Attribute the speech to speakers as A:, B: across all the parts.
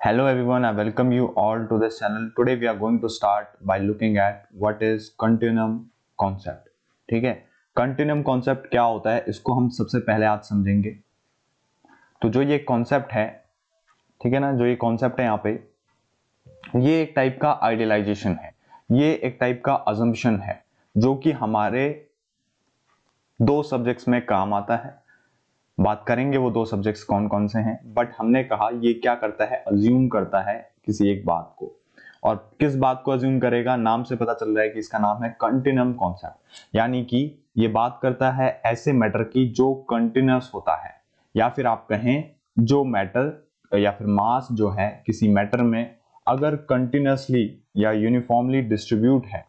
A: Hello everyone, I welcome you all to this channel. Today we are going to start by looking at what is continuum concept. ठीक है continuum concept क्या होता है इसको हम सबसे पहले आज समझेंगे तो जो ये कॉन्सेप्ट है ठीक है ना जो ये कॉन्सेप्ट है यहाँ पे ये एक टाइप का आइडियलाइजेशन है ये एक टाइप का अजम्पशन है जो कि हमारे दो सब्जेक्ट्स में काम आता है बात करेंगे वो दो सब्जेक्ट्स कौन कौन से हैं बट हमने कहा ये क्या करता है अज्यूम करता है किसी एक बात को। और किस बात को अज्यूम करेगा, नाम से पता चल रहा है कि इसका नाम है कंटिन्यूम कॉन्सेप्ट यानी कि ये बात करता है ऐसे मैटर की जो कंटिन्यूस होता है। या फिर आप कहें, जो मैटर या फिर मास जो है किसी मैटर में अगर कंटिन्यूसली या यूनिफॉर्मली डिस्ट्रीब्यूट है,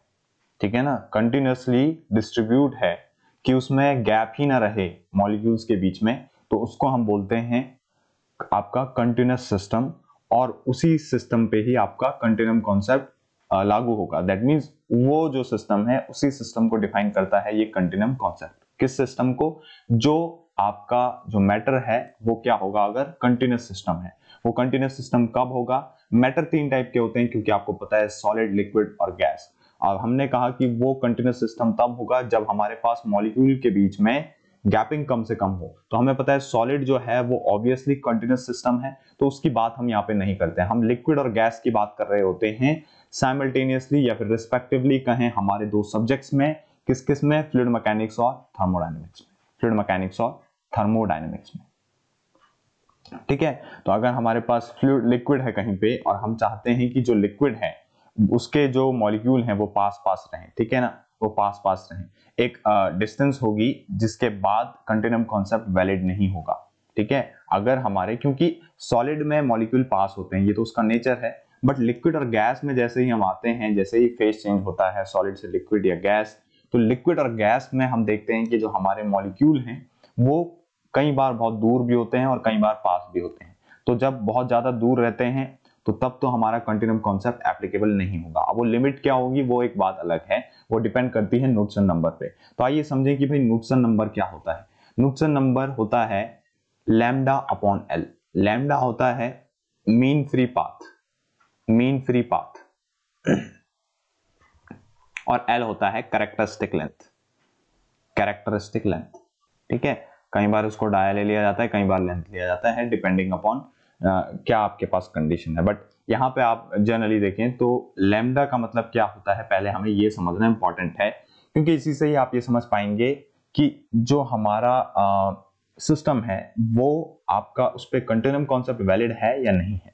A: ठीक है ना? कंटिन्यूसली डिस्ट्रीब्यूट है कि उसमें गैप ही ना रहे मॉलिक्यूल्स के बीच में तो उसको हम बोलते हैं आपका कंटिन्यूस सिस्टम और उसी सिस्टम पे ही आपका कंटिन्यूम कॉन्सेप्ट लागू होगा। दैट मीन्स वो जो सिस्टम है, उसी सिस्टम को डिफाइन करता है ये कंटिन्यूम कॉन्सेप्ट किस सिस्टम को? जो आपका जो मैटर है, वो क्या होगा अगर? कंटिन्यूस सिस्टम है। वो कंटिन्यूस सिस्टम कब होगा? मैटर तीन टाइप के होते हैं, क्योंकि आपको पता है सॉलिड लिक्विड और गैस और हमने कहा कि वो कंटिन्यूस सिस्टम तब होगा जब हमारे पास मॉलिक्यूल के बीच में गैपिंग कम से कम हो। तो हमें पता है सॉलिड जो है वो ऑब्वियसली कंटिन्यूस सिस्टम है तो उसकी बात हम यहाँ पे नहीं करते। हम लिक्विड और गैस की बात कर रहे होते हैं साइमल्टेनियसली या फिर रिस्पेक्टिवली कहें हमारे दो सब्जेक्ट्स में, किस किसमें? फ्लूड मैकेनिक्स और थर्मोडाइनमिक्स में। फ्लूइड मैकेनिक्स और थर्मोडाइनमिक्स में। ठीक है? तो अगर हमारे पास फ्लूइड लिक्विड है कहीं पे और हम चाहते हैं कि जो लिक्विड है उसके जो मॉलिक्यूल हैं, वो पास पास रहें, ठीक है ना? वो पास पास रहें। एक डिस्टेंस होगी, जिसके बाद कंटिन्यूम कॉन्सेप्ट वैलिड नहीं होगा, ठीक है? अगर हमारे, क्योंकि सॉलिड में मॉलिक्यूल पास होते हैं, ये तो उसका नेचर है बट लिक्विड और गैस में जैसे ही हम आते हैं, जैसे ही फेस चेंज होता है सॉलिड से लिक्विड या गैस तो लिक्विड और गैस में हम देखते हैं कि जो हमारे मॉलिक्यूल हैं, वो कई बार बहुत दूर भी होते हैं और कई बार पास भी होते हैं। तो जब बहुत ज़्यादा दूर रहते हैं तो तब तो हमारा कंटिन्यूम कॉन्सेप्ट एप्लीकेबल नहीं होगा। अब वो लिमिट क्या होगी, वो एक बात अलग है। वो डिपेंड करती है नुटसन नंबर पे। तो आइए समझें कि भाई नुटसन नंबर क्या होता है। नुटसन नंबर होता है लैम्डा अपॉन एल लैम्डा होता है mean free path mean free path और एल होता है कैरेक्टरिस्टिक लेंथ कैरेक्टरिस्टिक लेंथ ठीक है? कई बार उसको डाया ले लिया जाता है, कई बार लेंथ लिया जाता है डिपेंडिंग अपॉन क्या आपके पास कंडीशन है? बट यहाँ पे आप जनरली देखें तो लेमडा का मतलब क्या होता है? पहले हमें ये समझना इंपॉर्टेंट है, क्योंकि इसी से ही आप ये समझ पाएँगे कि जो हमारा सिस्टम है, वो आपका उस पर कंटिन्यूम कॉन्सेप्ट वैलिड है या नहीं है।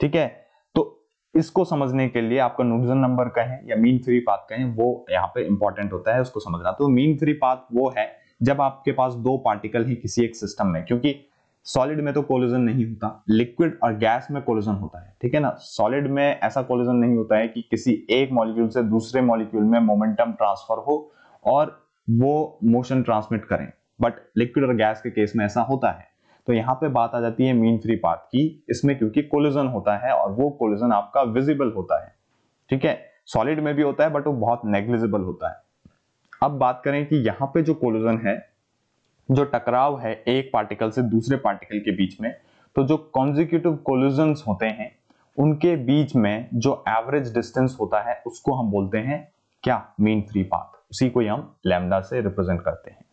A: ठीक है? तो इसको समझने के लिए आपका न्यूटन नंबर कहें या मीन फ्री पाथ कहें, वो यहाँ पे इंपॉर्टेंट होता है उसको समझना। तो मीन फ्री पाथ वो है जब आपके पास दो पार्टिकल है किसी एक सिस्टम में, क्योंकि सॉलिड में तो कोलिजन नहीं होता, लिक्विड और गैस में कोलिजन होता है, ठीक है ना? सॉलिड में ऐसा कोलिजन नहीं होता है कि किसी एक मॉलिक्यूल से दूसरे मॉलिक्यूल में मोमेंटम ट्रांसफ़र हो और वो मोशन ट्रांसमिट करें, बट लिक्विड और गैस के केस में ऐसा होता है। तो यहाँ पे बात आ जाती है मीन फ्री पाथ की, इसमें क्योंकि कोलिजन होता है और वो कोलिजन आपका विजिबल होता है, ठीक है? सॉलिड में भी होता है, बट वो बहुत नेग्लिजिबल होता है। अब बात करें कि यहाँ पे जो कोलिजन है जो टकराव है एक पार्टिकल से दूसरे पार्टिकल के बीच में तो जो कॉन्जिक्यूटिव कोलिजन होते हैं, उनके बीच में जो एवरेज डिस्टेंस होता है, उसको हम बोलते हैं क्या? मीन फ्री पाथ उसी को हम लैम्डा से रिप्रेजेंट करते हैं।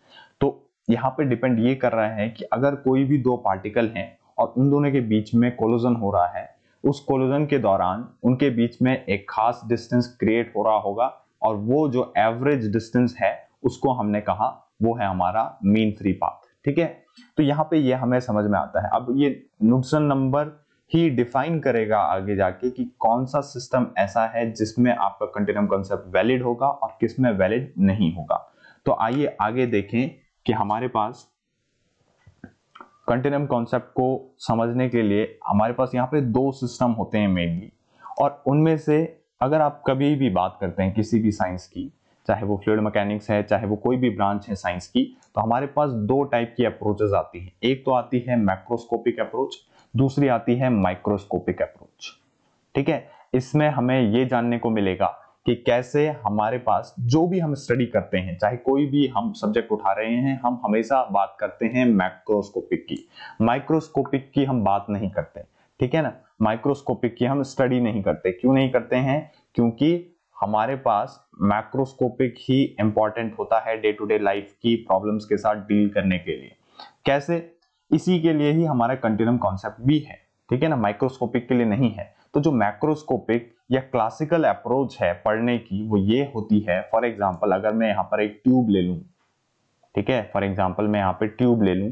A: तो यहाँ पे डिपेंड ये कर रहा है कि अगर कोई भी दो पार्टिकल हैं और उन दोनों के बीच में कोलोजन हो रहा है, उस कोलोजन के दौरान उनके बीच में एक खास डिस्टेंस क्रिएट हो रहा होगा और वो जो एवरेज डिस्टेंस है, उसको हमने कहा वो है हमारा मीन फ्री पाथ ठीक है? तो यहाँ पे ये हमें समझ में आता है। अब ये नुटसन नंबर ही डिफाइन करेगा आगे जाके कि कौन सा सिस्टम ऐसा है जिसमें आपका कंटिन्यूम कॉन्सेप्ट वैलिड होगा और किसमें वैलिड नहीं होगा। तो आइए आगे देखें कि हमारे पास कंटिन्यूम कॉन्सेप्ट को समझने के लिए हमारे पास यहाँ पे दो सिस्टम होते हैं मेनली और उनमें से अगर आप कभी भी बात करते हैं किसी भी साइंस की चाहे वो फ्लूड मैकेनिक्स है, चाहे वो कोई भी ब्रांच है साइंस की तो हमारे पास दो टाइप की अप्रोचेस आती हैं। एक तो आती है मैक्रोस्कोपिक अप्रोच दूसरी आती है माइक्रोस्कोपिक अप्रोच ठीक है? इसमें हमें ये जानने को मिलेगा कि कैसे हमारे पास जो भी हम स्टडी करते हैं, चाहे कोई भी हम सब्जेक्ट उठा रहे हैं, हम हमेशा बात करते हैं मैक्रोस्कोपिक की। माइक्रोस्कोपिक की हम बात नहीं करते, ठीक है ना? माइक्रोस्कोपिक की हम स्टडी नहीं करते। क्यों नहीं करते हैं? क्योंकि हमारे पास मैक्रोस्कोपिक ही इंपॉर्टेंट होता है डे टू डे लाइफ की प्रॉब्लम्स के साथ डील करने के लिए। कैसे? इसी के लिए ही हमारा कंटिन्यूम कॉन्सेप्ट भी है, ठीक है ना? माइक्रोस्कोपिक के लिए नहीं है। तो जो मैक्रोस्कोपिक या क्लासिकल अप्रोच है पढ़ने की, वो ये होती है फॉर एग्ज़ाम्पल अगर मैं यहाँ पर एक ट्यूब ले लूँ, ठीक है? फॉर एग्ज़ाम्पल मैं यहाँ पे ट्यूब ले लूँ।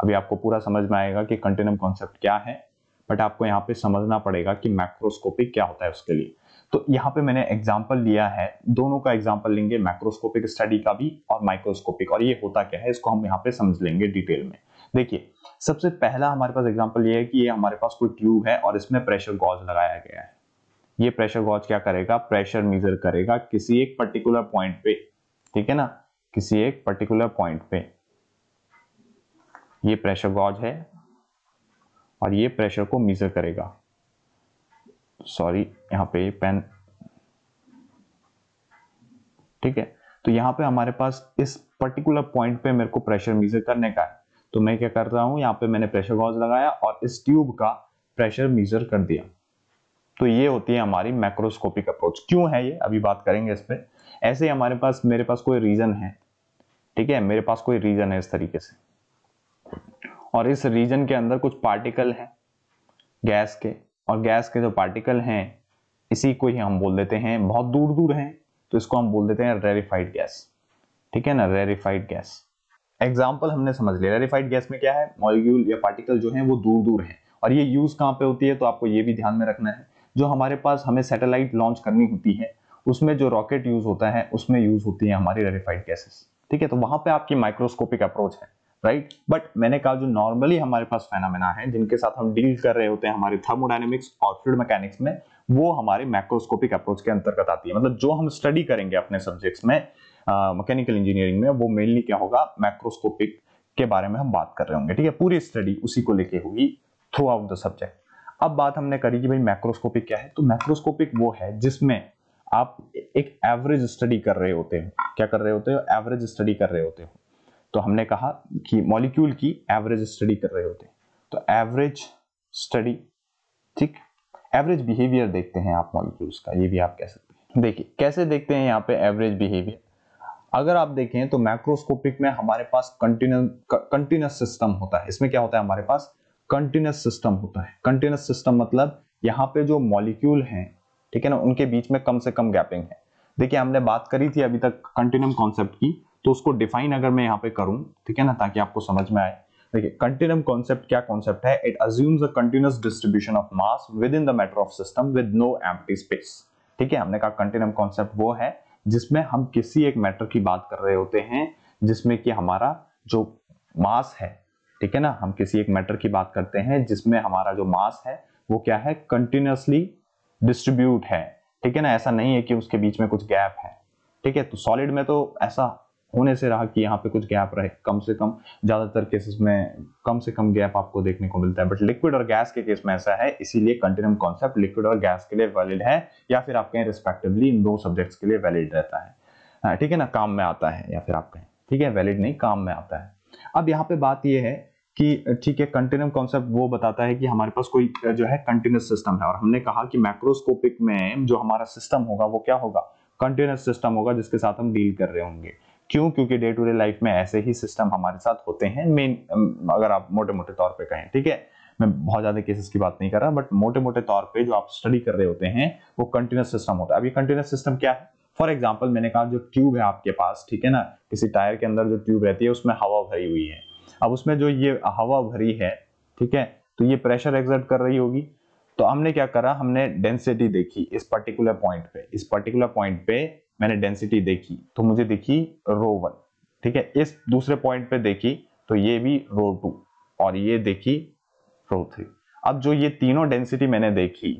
A: अभी आपको पूरा समझ में आएगा कि कंटिन्यूम कॉन्सेप्ट क्या है बट आपको यहाँ पे समझना पड़ेगा कि मैक्रोस्कोपिक क्या होता है उसके लिए। तो यहाँ पे मैंने एग्ज़ाम्पल लिया है। दोनों का एग्ज़ाम्पल लेंगे माइक्रोस्कोपिक स्टडी का भी और माइक्रोस्कोपिक और ये होता क्या है, इसको हम यहाँ पे समझ लेंगे डिटेल में। देखिए, सबसे पहला हमारे पास एग्ज़ाम्पल ये है कि ये हमारे पास कोई ट्यूब है और इसमें प्रेशर गॉज लगाया गया है। ये प्रेशर गॉज क्या करेगा? प्रेशर मेजर करेगा किसी एक पर्टिकुलर पॉइंट पे। ठीक है ना? किसी एक पर्टिकुलर पॉइंट पे। ये प्रेशर गॉज है और ये प्रेशर को मीजर करेगा। सॉरी यहाँ पे पेन ठीक है? तो यहाँ पे हमारे पास इस पर्टिकुलर पॉइंट पे मेरे को प्रेशर मीजर करने का है। तो मैं क्या कर रहा हूँ, यहाँ पे मैंने प्रेशर गॉज लगाया और इस ट्यूब का प्रेशर मीजर कर दिया। तो ये होती है हमारी मैक्रोस्कोपिक अप्रोच क्यों है ये? अभी बात करेंगे इस पर ऐसे ही हमारे पास मेरे पास कोई रीजन है। ठीक है? मेरे पास कोई रीजन है इस तरीके से। और इस रीजन के अंदर कुछ पार्टिकल है गैस के। और गैस के जो पार्टिकल हैं, इसी को ही हम बोल देते हैं। बहुत दूर दूर हैं तो इसको हम बोल देते हैं रेरिफाइड गैस ठीक है ना? रेरिफाइड गैस एग्ज़ाम्पल हमने समझ लिया। रेरिफाइड गैस में क्या है? मॉलिक्यूल या पार्टिकल जो है, वो दूर दूर है। और ये यूज़ कहाँ पे होती है तो आपको ये भी ध्यान में रखना है। जो हमारे पास हमें सैटेलाइट लॉन्च करनी होती है, उसमें जो रॉकेट यूज़ होता है, उसमें यूज़ होती है हमारी रेरिफाइड गैसेस ठीक है? तो वहाँ पे आपकी माइक्रोस्कोपिक अप्रोच है। राइट बट मैंने कहा जो नॉर्मली हमारे पास फेनामेना है, जिनके साथ हम डील कर रहे होते हैं हमारे थर्मोडाइनमिक्स और फ्लूइड मैकेनिक्स में, वो हमारे मैक्रोस्कोपिक अप्रोच के अंतर्गत आती है। मतलब जो हम स्टडी करेंगे अपने सब्जेक्ट्स में मैकेनिकल इंजीनियरिंग में, वो मेनली क्या होगा? मैक्रोस्कोपिक के बारे में हम बात कर रहे होंगे, ठीक है? पूरी स्टडी उसी को लेके होगी थ्रू आउट द सब्जेक्ट अब बात हमने करी कि भाई मैक्रोस्कोपिक क्या है? तो मैक्रोस्कोपिक वो है जिसमें आप एक एवरेज स्टडी कर रहे होते हो। क्या कर रहे होते हो? एवरेज स्टडी कर रहे होते हो। तो हमने कहा कि मॉलिक्यूल की एवरेज स्टडी कर रहे होते हैं। तो एवरेज स्टडी ठीक? एवरेज बिहेवियर देखते हैं आप मॉलिक्यूल्स का, ये भी आप कह सकते हैं। देखिए, कैसे देखते हैं यहाँ पे एवरेज बिहेवियर अगर आप देखें तो मैक्रोस्कोपिक में हमारे पास कंटिन्यूस सिस्टम होता है। इसमें क्या होता है हमारे पास? कंटिन्यूस सिस्टम होता है। कंटिन्यूस सिस्टम मतलब यहाँ पे जो मॉलिक्यूल हैं, ठीक है ना, उनके बीच में कम से कम गैपिंग है। देखिए, हमने बात करी थी अभी तक कंटिन्यूम कॉन्सेप्ट की तो उसको डिफाइन अगर मैं यहाँ पे करूँ, ठीक है ना, ताकि आपको समझ में आए। देखिए कंटिन्यूम कॉन्सेप्ट क्या कॉन्सेप्ट है? It assumes a continuous distribution of mass within the matter of system with no empty space ठीक है, हमने कहा कंटिन्यूम कॉन्सेप्ट वो है, जिसमें हम किसी एक मैटर की बात कर रहे होते हैं, जिसमें कि हमारा जो मास है, ठीक है ना, हम किसी एक मैटर की बात करते हैं, जिसमें हमारा जो मास है, वो क्या है? कंटिन्यूसली डिस्ट्रीब्यूट है। ठीक है ना, ऐसा नहीं है कि उसके बीच में कुछ गैप है। ठीक है तो सॉलिड में तो ऐसा होने से रहा कि यहाँ पे कुछ गैप रहे कम से कम ज़्यादातर केसेस में कम से कम गैप आपको देखने को मिलता है। बट लिक्विड और गैस के केस में ऐसा है इसीलिए कंटिन्यूम कॉन्सेप्ट लिक्विड और गैस के लिए वैलिड है या फिर आप कहें रिस्पेक्टिवली इन दो सब्जेक्ट्स के लिए वैलिड रहता है। हाँ, ठीक है ना? काम में आता है या फिर आप कहें ठीक है? वैलिड नहीं काम में आता है। अब यहाँ पे बात यह है कि ठीक है कंटिन्यूम कॉन्सेप्ट वो बताता है कि हमारे पास कोई जो है कंटिन्यूस सिस्टम है। और हमने कहा कि मैक्रोस्कोपिक में जो हमारा सिस्टम होगा वो क्या होगा? कंटिन्यूस सिस्टम होगा जिसके साथ हम डील कर रहे होंगे। क्यों? क्योंकि डे टू डे लाइफ में ऐसे ही सिस्टम हमारे साथ होते हैं। मेन अगर आप मोटे मोटे तौर पे कहें, ठीक है? मैं बहुत ज़्यादा केसेस की बात नहीं कर रहा बट मोटे मोटे तौर पे जो आप स्टडी कर रहे होते हैं, वो कंटिन्यूस सिस्टम होता है। अभी कंटिन्यूस सिस्टम क्या है? फॉर एग्ज़ाम्पल मैंने कहा जो ट्यूब है आपके पास, ठीक है ना? किसी टायर के अंदर जो ट्यूब रहती है, उसमें हवा भरी हुई है। अब उसमें जो ये हवा भरी है, ठीक है? तो ये प्रेशर एग्जर्ट कर रही होगी। तो हमने क्या करा? हमने डेंसिटी देखी इस पर्टिकुलर पॉइंट पे। इस पर्टिकुलर पॉइंट पे मैंने डेंसिटी देखी तो मुझे दिखी रो वन ठीक है? इस दूसरे पॉइंट पे देखी तो ये भी रो टू और ये देखी रो थ्री अब जो ये तीनों डेंसिटी मैंने देखी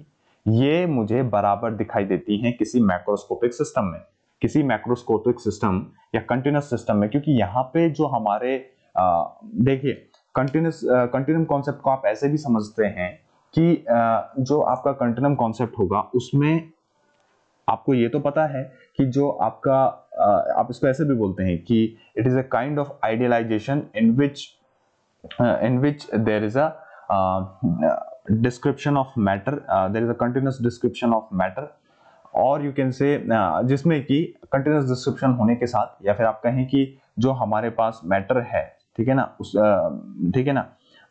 A: ये मुझे बराबर दिखाई देती हैं किसी मैक्रोस्कोपिक सिस्टम में किसी मैक्रोस्कोपिक सिस्टम या कंटिन्यूस सिस्टम में क्योंकि यहाँ पे जो हमारे देखिए कंटिन्यूस कंटिन्यूम कॉन्सेप्ट को आप ऐसे भी समझते हैं कि आ, जो आपका कंटिन्यूम कॉन्सेप्ट होगा उसमें आपको ये तो पता है कि जो आपका आप इसको ऐसे भी बोलते हैं कि it is a kind of idealisation in which in which there is a description of matter there is a continuous description of matter और यू कैन से जिसमें कि कंटिन्यूस डिस्क्रिप्शन होने के साथ या फिर आप कहें कि जो हमारे पास मैटर है, ठीक है ना? उस ठीक है ना?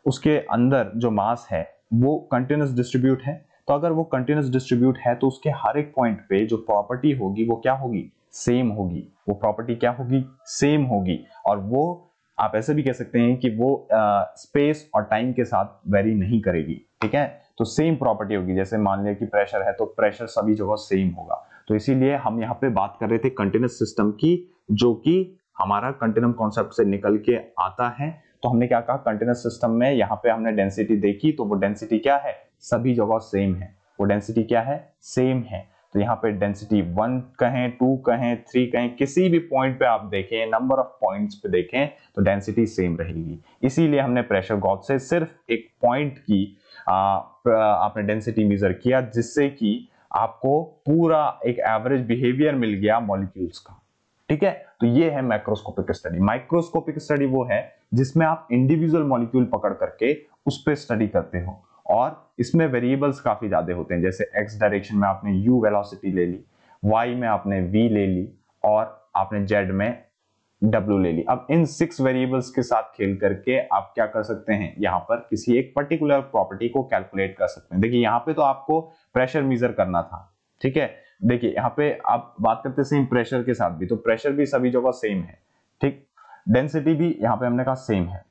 A: उसके अंदर जो मास है, वो कंटिन्यूस डिस्ट्रीब्यूट है। तो अगर वो कंटिन्यूस डिस्ट्रीब्यूट है तो उसके हर एक पॉइंट पे जो प्रॉपर्टी होगी, वो क्या होगी? सेम होगी। वो प्रॉपर्टी क्या होगी? सेम होगी। और वो, आप ऐसे भी कह सकते हैं कि वो स्पेस और टाइम के साथ वेरी नहीं करेगी। ठीक है? तो सेम प्रॉपर्टी होगी। जैसे मान लिया कि प्रेशर है तो प्रेशर सभी जगह सेम होगा। तो इसीलिए हम यहाँ पे बात कर रहे थे कंटिन्यूस सिस्टम की, जो कि हमारा कंटिन्यूम कॉन्सेप्ट से निकल के आता है। तो हमने क्या कहा? कंटिन्यूस सिस्टम में यहाँ पे हमने डेंसिटी देखी तो वो डेंसिटी क्या है? सभी जगह सेम है। वो डेंसिटी क्या है? सेम है। तो यहाँ पे डेंसिटी वन कहें टू कहें थ्री कहें किसी भी पॉइंट पे आप देखें नंबर ऑफ़ पॉइंट्स पे देखें तो डेंसिटी सेम रहेगी। इसीलिए हमने प्रेशर गॉड से सिर्फ़ एक पॉइंट की आ, आपने डेंसिटी मेजर किया जिससे कि आपको पूरा एक एवरेज बिहेवियर मिल गया मॉलिक्यूल्स का। ठीक है? तो ये है माइक्रोस्कोपिक स्टडी माइक्रोस्कोपिक स्टडी वो है जिसमें आप इंडिविजुअल मॉलिक्यूल पकड़ करके उस पर स्टडी करते हो। और इसमें वेरिएबल्स काफ़ी ज़्यादा होते हैं। जैसे एक्स डायरेक्शन में आपने यू वेलोसिटी ले ली वाई में आपने वी ले ली, और आपने जेड में डब्ल्यू ले ली। अब इन सिक्स वेरिएबल्स के साथ खेल करके आप क्या कर सकते हैं? यहाँ पर किसी एक पर्टिकुलर प्रॉपर्टी को कैलकुलेट कर सकते हैं। देखिए, यहाँ पे तो आपको प्रेशर मेजर करना था, ठीक है? देखिए, यहाँ पे आप बात करते सेम प्रेशर के साथ भी तो प्रेशर भी सभी जगह सेम है, ठीक? डेंसिटी भी यहाँ पे हमने कहा सेम है।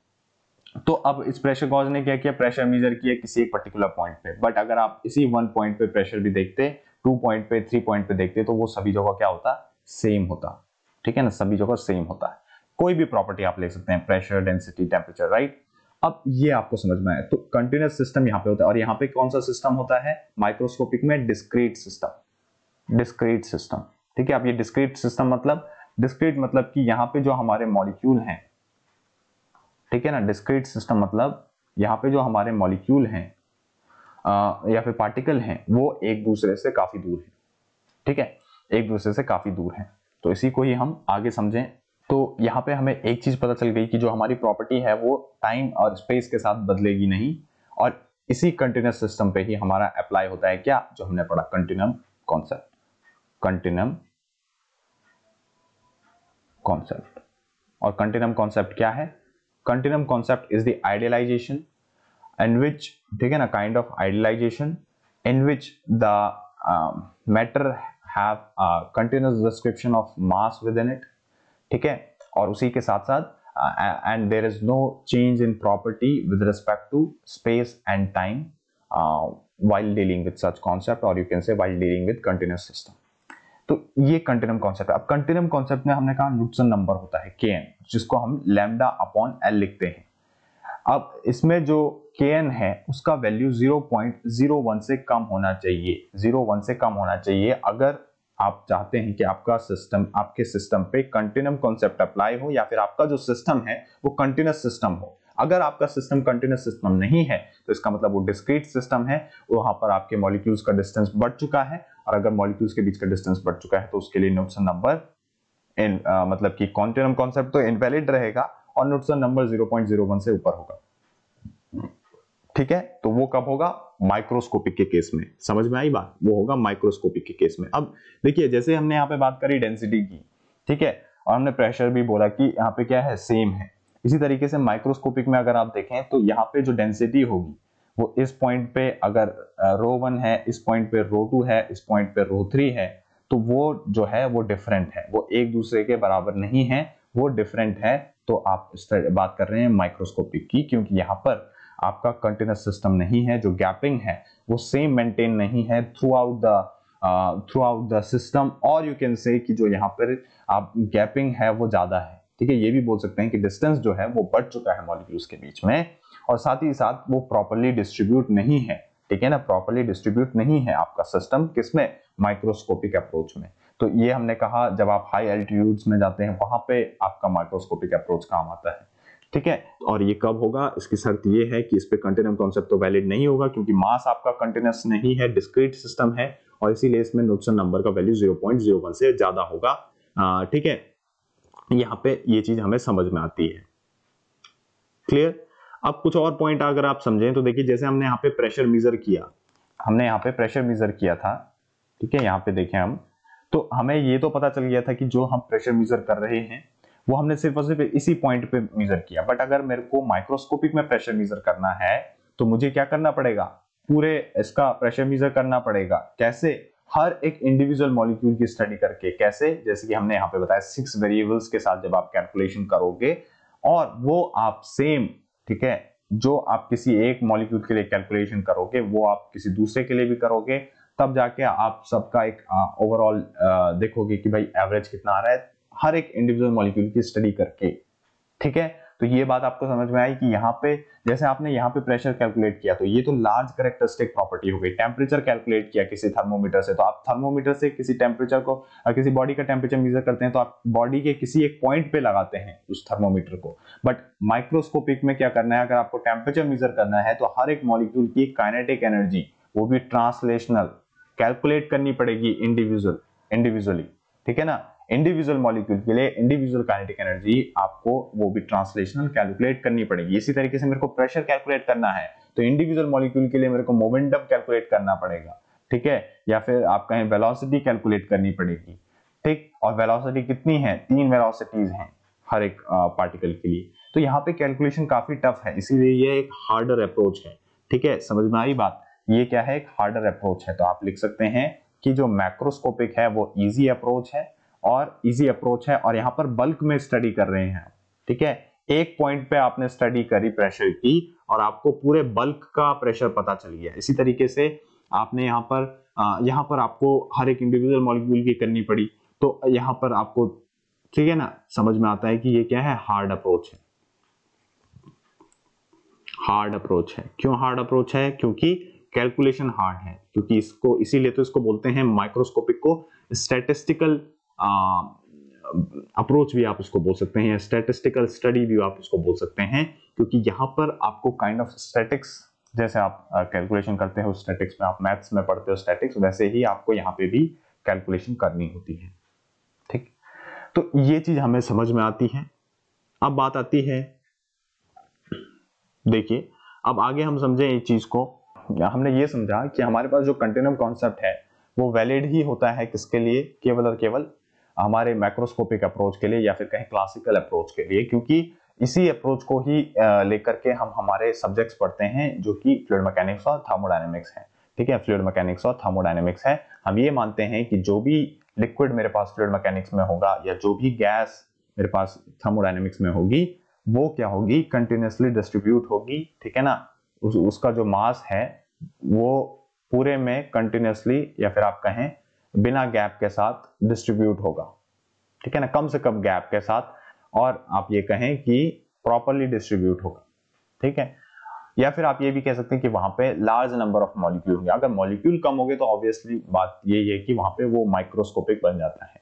A: तो अब इस प्रेशर गॉज ने क्या किया? प्रेशर मेजर किया किसी एक पर्टिकुलर पॉइंट पे। बट अगर आप इसी वन पॉइंट पे प्रेशर भी देखते टू पॉइंट पे थ्री पॉइंट पे देखते तो वो सभी जगह क्या होता? सेम होता, ठीक है ना? सभी जगह सेम होता। है कोई भी प्रॉपर्टी आप ले सकते हैं प्रेशर डेंसिटी टेम्परेचर राइट अब ये आपको समझ में आए तो कंटिन्यूस सिस्टम यहाँ पे होता है। और यहाँ पे कौन सा सिस्टम होता है? माइक्रोस्कोपिक में डिस्क्रीट सिस्टम डिस्क्रीट सिस्टम ठीक है आप ये डिस्क्रीट सिस्टम मतलब डिस्क्रीट मतलब कि यहाँ पे जो हमारे मॉलिक्यूल हैं। ठीक है ना डिस्क्रीट सिस्टम मतलब यहाँ पे जो हमारे मॉलिक्यूल हैं या फिर पार्टिकल हैं, वो एक दूसरे से काफ़ी दूर है। ठीक है, एक दूसरे से काफ़ी दूर है। तो इसी को ही हम आगे समझें। तो यहाँ पे हमें एक चीज़ पता चल गई कि जो हमारी प्रॉपर्टी है, वो टाइम और स्पेस के साथ बदलेगी नहीं। और इसी कंटिन्यूस सिस्टम पे ही हमारा अप्लाई होता है क्या? जो हमने पढ़ा कंटिन्यूम कॉन्सेप्ट कंटिन्यूम कॉन्सेप्ट और कंटिन्यूम कॉन्सेप्ट क्या है? Continuum concept is the idealisation in which ठीक है ना kind of idealisation in which the matter have continuous description of mass within it ठीक है? और उसी के साथ साथ and there is no change in property with respect to space and time while dealing with such concept और you can say while dealing with continuous system तो ये कंटिन्यूम कॉन्सेप्ट है। अब कंटिन्यूम कॉन्सेप्ट में हमने कहा नुटसन नंबर होता है के एन जिसको हम लैम्डा अपॉन एल लिखते हैं। अब इसमें जो के एन है, उसका वैल्यू 0.01 से कम होना चाहिए। 01 से कम होना चाहिए। अगर आप चाहते हैं कि आपका सिस्टम आपके सिस्टम पे कंटिन्यूम कॉन्सेप्ट अप्लाई हो या फिर आपका जो सिस्टम है, वो कंटिन्यूस सिस्टम हो। अगर आपका सिस्टम कंटिन्यूस सिस्टम नहीं है तो इसका मतलब वो डिस्क्रीट सिस्टम है। वहाँ पर आपके मॉलिक्यूल्स का डिस्टेंस बढ़ चुका है। और अगर मॉलिक्यूल्स के बीच का डिस्टेंस बढ़ चुका है तो उसके लिए नुटसन नंबर इन मतलब कि कॉन्टिन्यूम कॉन्सेप्ट तो इनवैलिड रहेगा और नुटसन नंबर 0.01 से ऊपर होगा। ठीक है? तो वो कब होगा? माइक्रोस्कोपिक के केस में। समझ में आई बात? वो होगा माइक्रोस्कोपिक के केस में। अब देखिए, जैसे हमने यहाँ पे बात करी डेंसिटी की, ठीक है? और हमने प्रेशर भी बोला कि यहाँ पे क्या है? सेम है। इसी तरीके से माइक्रोस्कोपिक में अगर आप देखें तो यहाँ पे जो डेंसिटी होगी वो इस पॉइंट पे अगर रो वन है, इस पॉइंट पे रो टू है, इस पॉइंट पे रो थ्री है तो वो जो है, वो डिफरेंट है। वो एक दूसरे के बराबर नहीं है, वो डिफरेंट है। तो आप बात कर रहे हैं माइक्रोस्कोपिक की, क्योंकि यहाँ पर आपका कंटिन्यूस सिस्टम नहीं है, जो गैपिंग है, वो सेम मेंटेन नहीं है throughout the throughout the system और यू कैन से कि जो यहाँ पर आप गैपिंग है, वो ज़्यादा है। ठीक है, ये भी बोल सकते हैं कि डिस्टेंस जो है, वो बढ़ चुका है मॉलिक्यूल्स के बीच में। और साथ ही साथ वो प्रॉपरली डिस्ट्रीब्यूट नहीं है। ठीक है ना? प्रॉपरली डिस्ट्रीब्यूट नहीं है आपका सिस्टम किसमें माइक्रोस्कोपिक अप्रोच में। तो ये हमने कहा, जब आप हाई एल्टीट्यूड्स में जाते हैं, वहाँ पे आपका माइक्रोस्कोपिक अप्रोच काम आता है। ठीक है? और ये कब होगा? इसकी शर्त ये है कि इस पे कंटिन्यूम कॉन्सेप्ट तो वैलिड नहीं होगा, क्योंकि मास आपका कंटिन्यूस नहीं है डिस्क्रीट सिस्टम है, और इसीलिए इसमें नुकसान नंबर का वैल्यू 0.01 से ज़्यादा होगा। ठीक है? यहाँ पे ये चीज़ हमें समझ में आती है। क्लियर अब कुछ और पॉइंट अगर आप समझें तो देखिए, जैसे हमने यहाँ पे प्रेशर मीजर किया, हमने यहाँ पे प्रेशर मीजर किया था, ठीक है, यहाँ पे देखें हम तो हमें ये तो पता चल गया था कि जो हम प्रेशर मीजर कर रहे हैं, वो हमने सिर्फ़ और सिर्फ़ इसी पॉइंट पे मीजर किया। बट अगर मेरे को माइक्रोस्कोपिक में प्रेशर मीजर करना है तो मुझे क्या करना पड़ेगा? पूरे इसका प्रेशर मीजर करना पड़ेगा। कैसे? हर एक इंडिविजुअल मॉलिक्यूल की स्टडी करके। कैसे? जैसे कि हमने यहाँ पे बताया सिक्स वेरिएबल्स के साथ जब आप कैलकुलेशन करोगे, और वो आप सेम ठीक है? जो आप किसी एक मॉलिक्यूल के लिए कैलकुलेशन करोगे, वो आप किसी दूसरे के लिए भी करोगे, तब जाके आप सबका एक ओवरऑल देखोगे कि भाई एवरेज कितना आ रहा है, हर एक इंडिविजुअल मॉलिक्यूल की स्टडी करके। ठीक है? तो ये बात आपको समझ में आई कि यहाँ पे, जैसे आपने यहाँ पे प्रेशर कैलकुलेट किया तो ये तो लार्ज करेक्टरिस्टिक प्रॉपर्टी हो गई। टेम्परेचर कैलकुलेट किया किसी थर्मोमीटर से तो आप थर्मोमीटर से किसी टेम्परेचर को किसी बॉडी का टेम्परेचर मेजर करते हैं तो आप बॉडी के किसी एक पॉइंट पे लगाते हैं उस थर्मोमीटर को। बट माइक्रोस्कोपिक में क्या करना है? अगर आपको टेम्परेचर मेजर करना है तो हर एक मॉलिक्यूल की काइनेटिक एनर्जी वो भी ट्रांसलेशनल कैलकुलेट करनी पड़ेगी इंडिविजुअल इंडिविजुअली ठीक है ना? इंडिविजुअल मॉलिक्यूल के लिए इंडिविजुअल काइनेटिक एनर्जी आपको वो भी ट्रांसलेशनल कैलकुलेट करनी पड़ेगी। इसी तरीके से मेरे को प्रेशर कैलकुलेट करना है तो इंडिविजुअल मॉलिक्यूल के लिए मेरे को मोमेंटम कैलकुलेट करना पड़ेगा, ठीक है? या फिर आप कहें वेलोसिटी कैलकुलेट करनी पड़ेगी, ठीक? और वेलोसिटी कितनी है? तीन वेलोसिटीज हैं हर एक पार्टिकल के लिए। तो यहाँ पे कैलकुलेशन काफ़ी टफ है, इसीलिए ये एक हार्डर अप्रोच है, ठीक है? समझ में आई बात? ये क्या है? एक हार्डर अप्रोच है। तो आप लिख सकते हैं कि जो मैक्रोस्कोपिक है, वो इजी अप्रोच है और इजी अप्रोच है और यहाँ पर बल्क में स्टडी कर रहे हैं। ठीक है? एक पॉइंट पे आपने स्टडी करी प्रेशर की और आपको पूरे बल्क का प्रेशर पता चल गया। इसी तरीके से आपने यहाँ पर यहाँ पर आपको हर एक इंडिविजुअल मॉलिक्यूल की करनी पड़ी। तो यहाँ पर आपको, ठीक है ना? समझ में आता है कि ये क्या है? हार्ड अप्रोच है। हार्ड अप्रोच है। क्यों हार्ड अप्रोच है? क्योंकि कैलकुलेशन हार्ड है। क्योंकि इसको, इसीलिए तो इसको बोलते हैं माइक्रोस्कोपिक को स्टैटिस्टिकल अप्रोच भी आप उसको बोल सकते हैं स्टैटिस्टिकल स्टडी भी आप उसको बोल सकते हैं, क्योंकि यहाँ पर आपको काइंड ऑफ़ स्टैटिक्स जैसे आप कैलकुलेशन करते हो स्टैटिक्स में आप मैथ्स में पढ़ते हो स्टैटिक्स वैसे ही आपको यहाँ पे भी कैलकुलेशन करनी होती है, ठीक? तो ये चीज़ हमें समझ में आती है। अब बात आती है, देखिए, अब आगे हम समझें इस चीज़ को। हमने ये समझा कि हमारे पास जो कंटिन्यूम कॉन्सेप्ट है, वो वैलिड ही होता है किसके लिए? केवल और केवल हमारे माइक्रोस्कोपिक अप्रोच के लिए या फिर कहें क्लासिकल अप्रोच के लिए क्योंकि इसी अप्रोच को ही लेकर के हम हमारे सब्जेक्ट्स पढ़ते हैं जो कि फ्लूड मैकेनिक्स और थर्मोडायनेमिक्स है। ठीक है फ्लूइड मैकेनिक्स और थर्मोडायनेमिक्स है। हम ये मानते हैं कि जो भी लिक्विड मेरे पास फ्लूड मैकेनिक्स में होगा या जो भी गैस मेरे पास थर्मोडाइनमिक्स में होगी वो क्या होगी? कंटिन्यूसली डिस्ट्रीब्यूट होगी। ठीक है ना? उस, उसका जो मास है वो पूरे में कंटिन्यूसली या फिर आप कहें बिना गैप के साथ डिस्ट्रीब्यूट होगा। ठीक है ना? कम से कम गैप के साथ। और आप ये कहें कि प्रॉपरली डिस्ट्रीब्यूट होगा। ठीक है? या फिर आप ये भी कह सकते हैं कि वहाँ पे लार्ज नंबर ऑफ़ मॉलिक्यूल होंगे। अगर मॉलिक्यूल कम हो गए तो ऑब्वियसली बात यही है कि वहाँ पे वो माइक्रोस्कोपिक बन जाता है।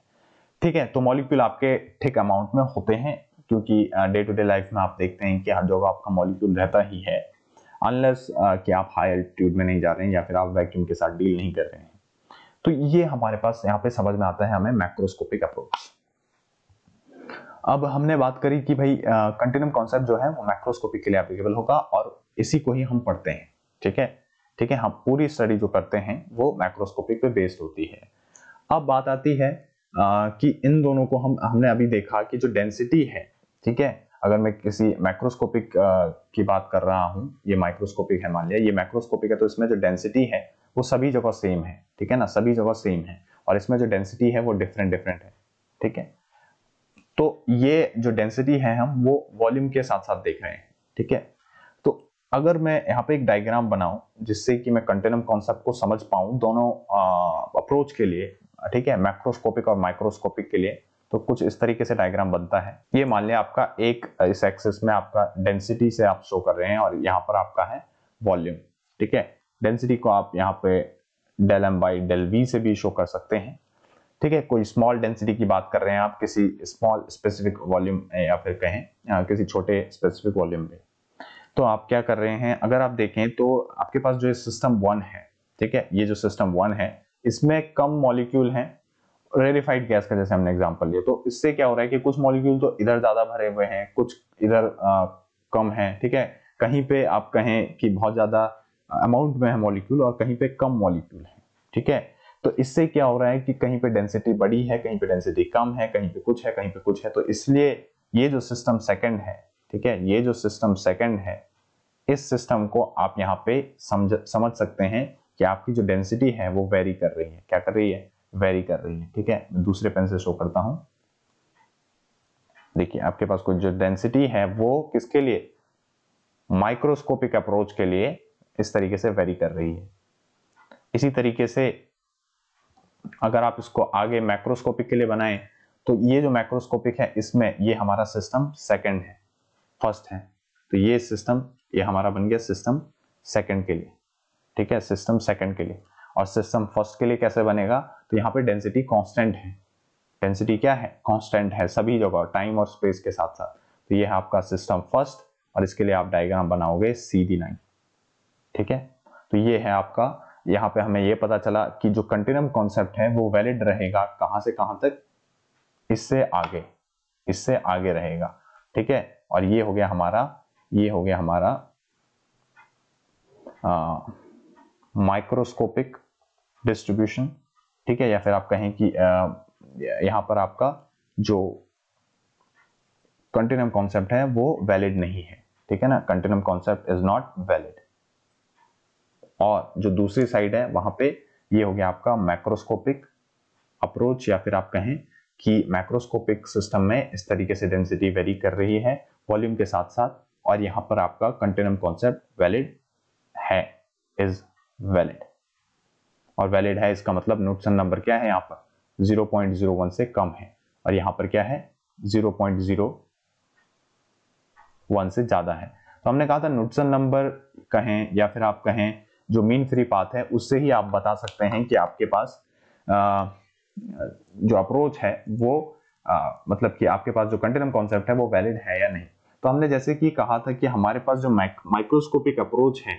A: ठीक है? तो मॉलिक्यूल आपके ठीक अमाउंट में होते हैं, क्योंकि डे टू डे लाइफ में आप देखते हैं कि हर जगह आपका मॉलिक्यूल रहता ही है। अनलेस कि आप हाई एल्टीट्यूड में नहीं जा रहे हैं या फिर आप वैक्यूम के साथ डील नहीं कर रहे हैं। तो ये हमारे पास यहाँ पे समझ में आता है हमें मैक्रोस्कोपिक अप्रोच अब हमने बात करी कि भाई कंटिन्यूम कॉन्सेप्ट जो है वो मैक्रोस्कोपिक के लिए एप्लीकेबल होगा और इसी को ही हम पढ़ते हैं ठीक है? ठीक है हम पूरी स्टडी जो करते हैं वो मैक्रोस्कोपिक पे बेस्ड होती है. अब बात आती है आ, कि इन दोनों को हम हमने अभी देखा कि जो डेंसिटी है ठीक है? अगर मैं किसी माइक्रोस्कोपिक की बात कर रहा हूँ ये माइक्रोस्कोपिक है मान लिया ये माइक्रोस्कोपिक है तो इसमें जो डेंसिटी है वो सभी जगह सेम है. ठीक है ना? सभी जगह सेम है। और इसमें जो डेंसिटी है, वो डिफरेंट डिफरेंट है। ठीक है? तो ये जो डेंसिटी है हम, वो वॉल्यूम के साथ साथ देख रहे हैं। ठीक है? तो अगर मैं यहाँ पे एक डायग्राम बनाऊँ, जिससे कि मैं कंटेनम कॉन्सेप्ट को समझ पाऊँ दोनों अप्रोच के लिए, ठीक है? मैक्रोस्कोपिक और माइक्रोस्कोपिक के लिए तो कुछ इस तरीके से डायग्राम बनता है। ये मान लिया आपका एक, इस एक्सेस में आपका डेंसिटी से आप शो कर रहे हैं और यहाँ पर आपका है वॉल्यूम ठीक है? डेंसिटी को आप यहाँ पे del m by del v से भी शो कर सकते हैं। ठीक है कोई स्मॉल डेंसिटी की बात कर रहे हैं आप किसी स्मॉल स्पेसिफिक वॉल्यूम या फिर कहें किसी छोटे स्पेसिफिक वॉल्यूम पे। तो आप क्या कर रहे हैं अगर आप देखें तो आपके पास जो सिस्टम वन है ठीक है ये जो सिस्टम वन है इसमें कम मॉलिक्यूल हैं रेरिफाइड गैस का जैसे हमने एग्जांपल लिया। तो इससे क्या हो रहा है कि कुछ मॉलिक्यूल तो इधर ज़्यादा भरे हुए हैं कुछ इधर आ, कम है ठीक है। कहीं पे आप कहें कि बहुत ज़्यादा अमाउंट में है मॉलिक्यूल और कहीं पे कम मॉलिक्यूल है, ठीक है? तो इससे क्या हो रहा है कि कहीं पे डेंसिटी बड़ी है, कहीं पे डेंसिटी कम है, कहीं पे कुछ है, कहीं पे कुछ है तो इसलिए ये जो सिस्टम सेकंड है, ठीक है? ये जो सिस्टम सेकंड है, इस सिस्टम को आप यहाँ पे समझ समझ सकते हैं कि आपकी जो डेंसिटी है वो वेरी कर रही है। क्या कर रही है? वेरी कर रही है, ठीक है? मैं दूसरे पेन से शो करता हूँ। देखिए, आपके पास कोई जो डेंसिटी है वो किसके लिए? माइक्रोस्कोपिक अप्रोच के लिए इस तरीके से वेरी कर रही है। इसी तरीके से अगर आप इसको आगे मैक्रोस्कोपिक के लिए बनाएँ तो ये जो मैक्रोस्कोपिक है, इसमें ये हमारा सिस्टम सेकंड है फ़र्स्ट है। तो ये सिस्टम ये हमारा बन गया सिस्टम सेकंड के लिए। ठीक है? सिस्टम सेकंड के लिए। और सिस्टम फ़र्स्ट के लिए कैसे बनेगा? तो यहाँ पे डेंसिटी कांस्टेंट है। डेंसिटी क्या है? कांस्टेंट है सभी जगह टाइम और स्पेस के साथ साथ तो ये है आपका सिस्टम फ़र्स्ट और इसके लिए आप डायग्राम बनाओगे सीधी लाइन ठीक है? तो ये है आपका। यहाँ पे हमें ये पता चला कि जो कंटिन्यूम कॉन्सेप्ट है, वो वैलिड रहेगा कहाँ से कहाँ तक? इससे आगे। इससे आगे रहेगा। ठीक है? और ये हो गया हमारा, ये हो गया हमारा माइक्रोस्कोपिक डिस्ट्रीब्यूशन ठीक है? या फिर आप कहें कि यहाँ पर आपका जो कंटिन्यूम कॉन्सेप्ट है, वो वैलिड नहीं है। ठीक है ना? Continuum concept is not valid और जो दूसरी साइड है, वहाँ पे ये हो गया आपका मैक्रोस्कोपिक अप्रोच या फिर आप कहें कि मैक्रोस्कोपिक सिस्टम में इस तरीके से डेंसिटी वेरी कर रही है वॉल्यूम के साथ साथ और यहाँ पर आपका कंटिन्यूम कॉन्सेप्ट वैलिड है इज़ वैलिड और वैलिड है, इसका मतलब न्यूटन नंबर क्या है यहाँ पर? 0.01 से कम है और यहाँ पर क्या है? 0.01 से ज़्यादा है। तो हमने कहा था न्यूटन नंबर कहें या फिर आप कहें जो मीन फ्री पाथ है उससे ही आप बता सकते हैं कि आपके पास जो अप्रोच है वो आ, मतलब कि आपके पास जो कंटिन्यूम कॉन्सेप्ट है वो वैलिड है या नहीं। तो हमने जैसे कि कहा था कि हमारे पास जो माइक्रोस्कोपिक अप्रोच है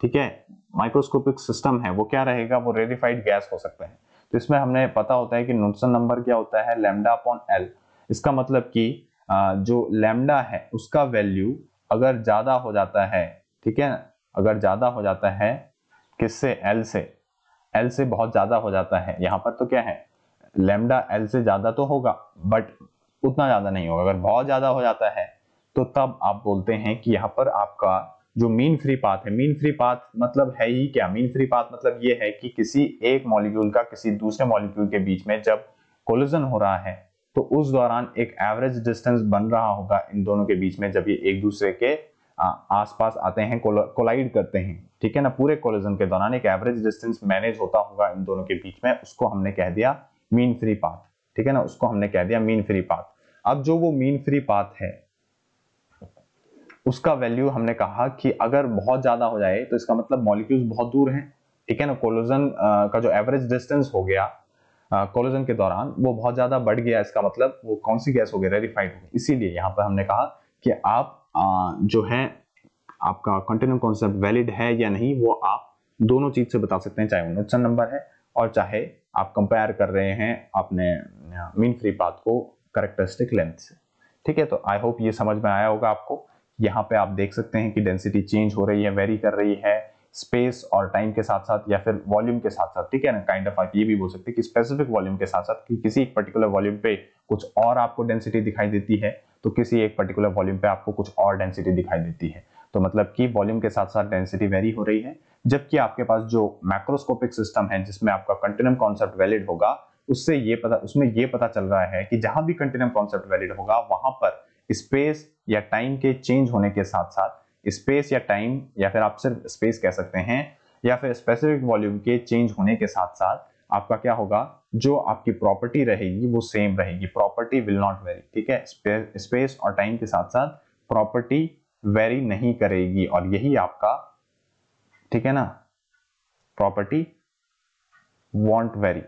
A: ठीक है माइक्रोस्कोपिक सिस्टम है वो क्या रहेगा? वो रेडिफाइड गैस हो सकता है। तो इसमें हमने पता होता है कि नुटसन नंबर क्या होता है? लेमडा अपॉन एल इसका मतलब कि जो लेमडा है उसका वैल्यू अगर ज़्यादा हो जाता है ठीक है अगर ज़्यादा हो जाता है, किससे? एल से। एल से बहुत ज़्यादा हो जाता है। यहाँ पर तो क्या है? लेमडा एल से ज़्यादा तो होगा बट उतना ज़्यादा नहीं होगा। अगर बहुत ज़्यादा हो जाता है तो तब आप बोलते हैं कि यहाँ पर आपका जो मीन फ्री पाथ है मीन फ्री पाथ मतलब है ही क्या? मीन फ्री पाथ मतलब ये है कि किसी एक मॉलिक्यूल का किसी दूसरे मॉलिक्यूल के बीच में जब कोलिजन हो रहा है तो उस दौरान एक एवरेज डिस्टेंस बन रहा होगा इन दोनों के बीच में जब ये एक दूसरे के आसपास आते हैं कोलाइड करते हैं, ठीक है ना? पूरे कोलिजन के दौरान एक एवरेज डिस्टेंस मैनेज होता होगा इन दोनों के बीच में, उसको हमने कह दिया मीन फ्री पाथ ठीक है ना? उसको हमने कह दिया मीन फ्री पाथ अब जो वो मीन फ्री पाथ है, उसका वैल्यू हमने कहा कि अगर बहुत ज़्यादा हो जाए तो इसका मतलब मॉलिक्यूल्स बहुत दूर हैं, ठीक है ना? कोलोजन का जो एवरेज डिस्टेंस हो गया कोलोजन के दौरान वो बहुत ज़्यादा बढ़ गया, इसका मतलब वो कौन सी गैस हो गई? रेडिफाइड हो गई। इसीलिए यहाँ पर हमने कहा कि आप जो है, आपका कंटिन्यू कॉन्सेप्ट वैलिड है या नहीं, वो आप दोनों चीज़ से बता सकते हैं, चाहे वो नुटसन नंबर है और चाहे आप कंपेयर कर रहे हैं अपने मीन फ्री पाथ को करेक्टरिस्टिक लेंथ से। ठीक है तो आई होप ये समझ में आया होगा आपको। यहाँ पे आप देख सकते हैं कि डेंसिटी चेंज हो रही है वेरी कर रही है। स्पेस और टाइम के साथ साथ या फिर वॉल्यूम के साथ साथ, ठीक है ना? काइंड ऑफ़ आप ये भी बोल सकते हैं कि स्पेसिफिक वॉल्यूम के साथ साथ कि किसी एक पर्टिकुलर वॉल्यूम पे कुछ और आपको डेंसिटी दिखाई देती है तो किसी एक पर्टिकुलर वॉल्यूम पे आपको कुछ और डेंसिटी दिखाई देती है। तो मतलब कि वॉल्यूम के साथ साथ डेंसिटी वेरी हो रही है, जबकि आपके पास जो मैक्रोस्कोपिक सिस्टम है, जिसमें आपका कंटिन्यूम कॉन्सेप्ट वैलिड होगा, उससे ये पता, उसमें ये पता चल रहा है कि जहाँ भी कंटिन्यूम कॉन्सेप्ट वैलिड होगा, वहाँ पर स्पेस या टाइम के चेंज होने के साथ साथ स्पेस या टाइम या फिर आप सिर्फ़ स्पेस कह सकते हैं, या फिर स्पेसिफिक वॉल्यूम के चेंज होने के साथ साथ आपका क्या होगा? जो आपकी प्रॉपर्टी रहेगी, वो सेम रहेगी। प्रॉपर्टी विल नॉट वेरी ठीक है? स्पेस और टाइम के साथ साथ प्रॉपर्टी वेरी नहीं करेगी, और यही आपका, ठीक है ना? प्रॉपर्टी वॉन्ट वेरी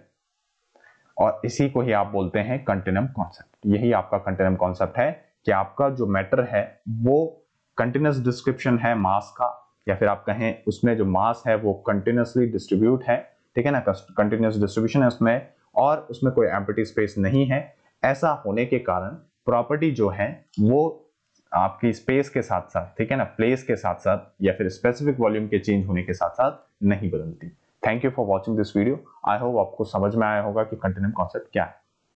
A: और इसी को ही आप बोलते हैं कंटिन्यूम कॉन्सेप्ट यही आपका कंटिन्यूम कॉन्सेप्ट है कि आपका जो मैटर है, वो कंटिन्यूस डिस्क्रिप्शन है मास का, या फिर आप कहें उसमें जो मास है वो कंटिन्यूसली डिस्ट्रीब्यूट है, ठीक है ना? कंटिन्यूस डिस्ट्रीब्यूशन है उसमें, और उसमें कोई एम्पिटी स्पेस नहीं है। ऐसा होने के कारण प्रॉपर्टी जो है वो आपकी स्पेस के साथ साथ, ठीक है ना? प्लेस के साथ साथ या फिर स्पेसिफिक वॉल्यूम के चेंज होने के साथ साथ नहीं बदलती। Thank you for watching this video I hope आपको समझ में आया होगा कि कंटिन्यूम कॉन्सेप्ट क्या है।